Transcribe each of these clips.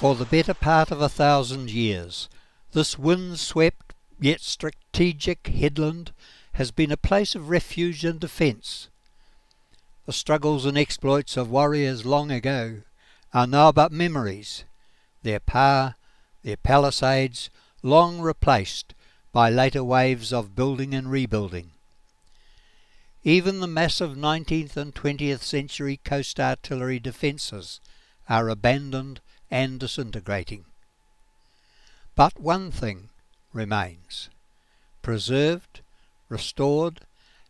For the better part of a thousand years, this wind-swept yet strategic headland has been a place of refuge and defence. The struggles and exploits of warriors long ago are now but memories, their power, their palisades, long replaced by later waves of building and rebuilding. Even the massive 19th and 20th century coast artillery defences are abandoned and disintegrating. But one thing remains preserved, restored,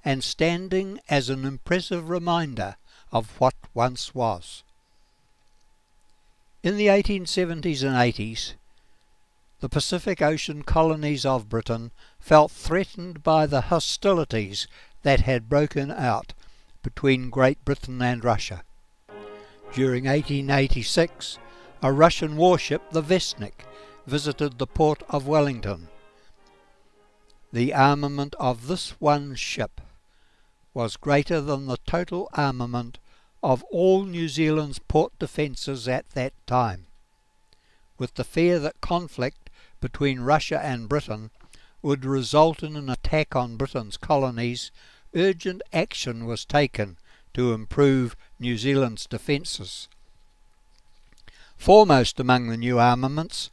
and standing as an impressive reminder of what once was. In the 1870s and 80s, the Pacific Ocean colonies of Britain felt threatened by the hostilities that had broken out between Great Britain and Russia. During 1886, a Russian warship, the Vestnik, visited the port of Wellington. The armament of this one ship was greater than the total armament of all New Zealand's port defences at that time, with the fear that conflict between Russia and Britain would result in an attack on Britain's colonies, urgent action was taken to improve New Zealand's defences. Foremost among the new armaments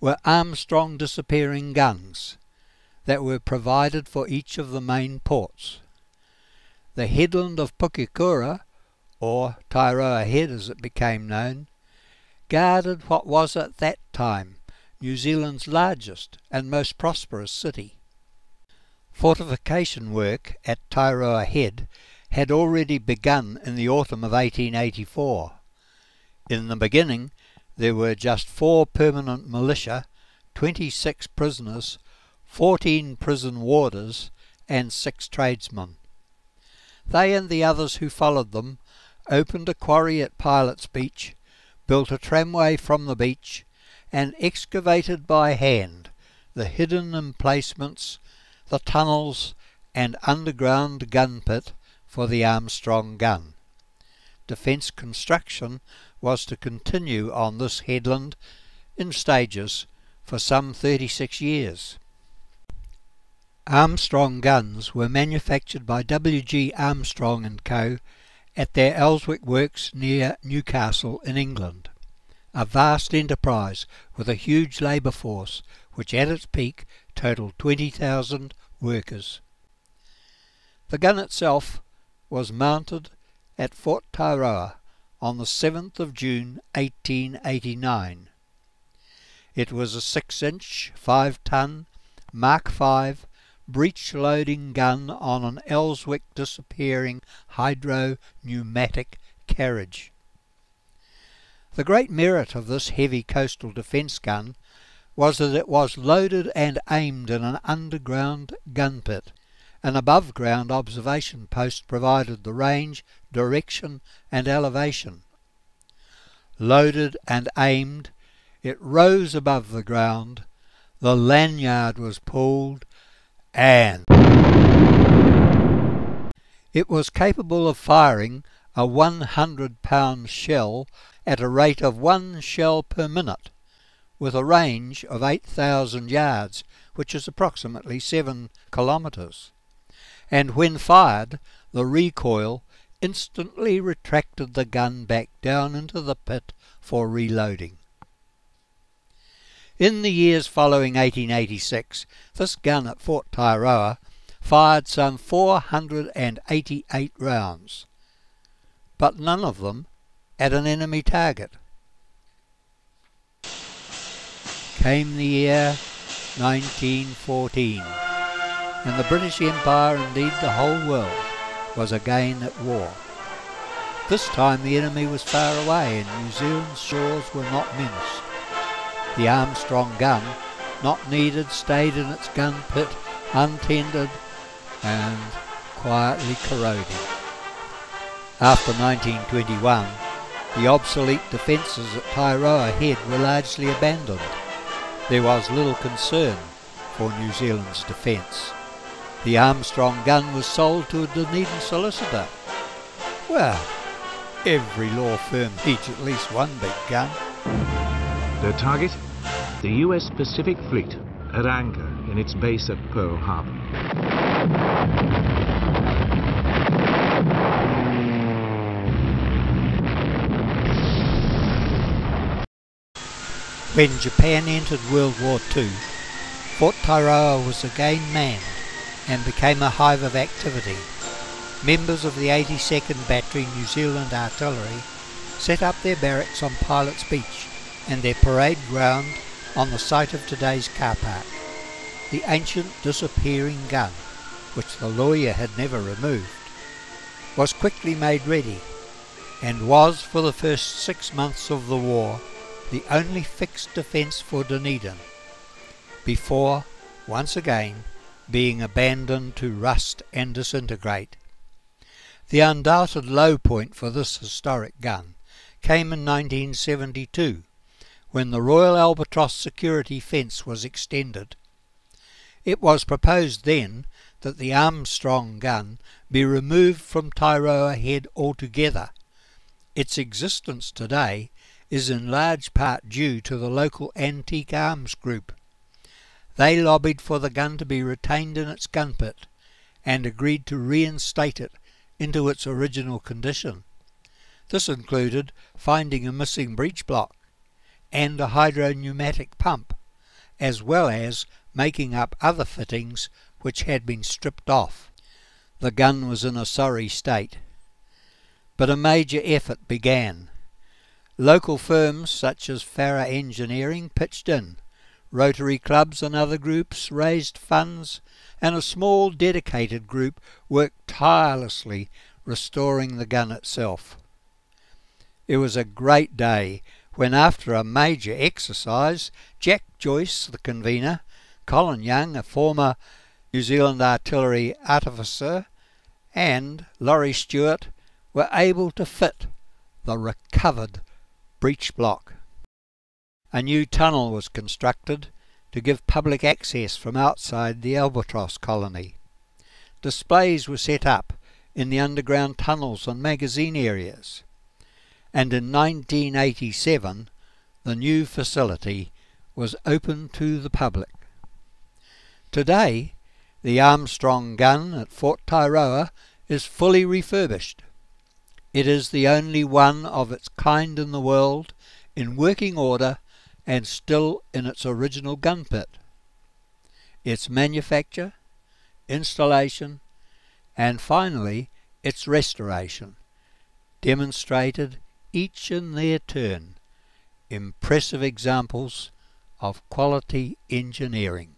were Armstrong disappearing guns that were provided for each of the main ports. The headland of Pukekura, or Taiaroa Head as it became known, guarded what was at that time New Zealand's largest and most prosperous city. Fortification work at Taiaroa Head had already begun in the autumn of 1884. In the beginning, there were just four permanent militia, 26 prisoners, 14 prison warders, and six tradesmen. They and the others who followed them opened a quarry at Pilot's Beach, built a tramway from the beach, and excavated by hand the hidden emplacements, the tunnels, and underground gun pit for the Armstrong gun. Defence construction was to continue on this headland in stages for some 36 years. Armstrong guns were manufactured by W.G. Armstrong and Co. at their Elswick works near Newcastle in England a vast enterprise with a huge labour force which at its peak totaled 20,000 workers. The gun itself was mounted at Fort Taiaroa on the 7th of June 1889. It was a 6-inch, 5-ton, Mark V breech-loading gun on an Elswick disappearing hydro-pneumatic carriage. The great merit of this heavy coastal defence gun was that it was loaded and aimed in an underground gun pit. An above ground observation post provided the range, direction and elevation. Loaded and aimed, it rose above the ground, the lanyard was pulled, and it was capable of firing a 100 pound shell at a rate of one shell per minute, with a range of 8,000 yards, which is approximately 7 kilometres. And when fired, the recoil instantly retracted the gun back down into the pit for reloading. In the years following 1886, this gun at Fort Taiaroa fired some 488 rounds, but none of them at an enemy target. Came the year 1914, and the British Empire, indeed the whole world, was again at war. This time the enemy was far away and New Zealand's shores were not menaced. The Armstrong gun, not needed, stayed in its gun pit, untended and quietly corroding. After 1921, the obsolete defences at Taiaroa Head were largely abandoned. There was little concern for New Zealand's defence. The Armstrong gun was sold to a Dunedin solicitor. Well, every law firm needs at least one big gun. Their target? The US Pacific Fleet at anchor in its base at Pearl Harbor. When Japan entered World War II, Fort Taiaroa was again manned and became a hive of activity. Members of the 82nd Battery New Zealand Artillery set up their barracks on Pilot's Beach and their parade ground on the site of today's car park. The ancient disappearing gun, which the lawyer had never removed, was quickly made ready and was for the first six months of the war the only fixed defence for Dunedin, before, once again, being abandoned to rust and disintegrate. The undoubted low point for this historic gun came in 1972, when the Royal Albatross security fence was extended. It was proposed then that the Armstrong gun be removed from Taiaroa Head altogether. Its existence today is in large part due to the local Antique Arms Group. They lobbied for the gun to be retained in its gun pit and agreed to reinstate it into its original condition. This included finding a missing breech block and a hydropneumatic pump, as well as making up other fittings which had been stripped off. The gun was in a sorry state. But a major effort began. Local firms such as Farah Engineering pitched in. Rotary clubs and other groups raised funds, and a small dedicated group worked tirelessly restoring the gun itself. It was a great day when, after a major exercise, Jack Joyce, the convener, Colin Young, a former New Zealand artillery artificer, and Laurie Stewart were able to fit the recovered breech block. A new tunnel was constructed to give public access from outside the albatross colony. Displays were set up in the underground tunnels and magazine areas. And in 1987, the new facility was open to the public. Today, the Armstrong gun at Fort Taiaroa is fully refurbished. It is the only one of its kind in the world in working order and still in its original gun pit. Its manufacture, installation, and finally its restoration demonstrated each in their turn impressive examples of quality engineering.